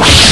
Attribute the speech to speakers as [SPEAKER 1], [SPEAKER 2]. [SPEAKER 1] Fight!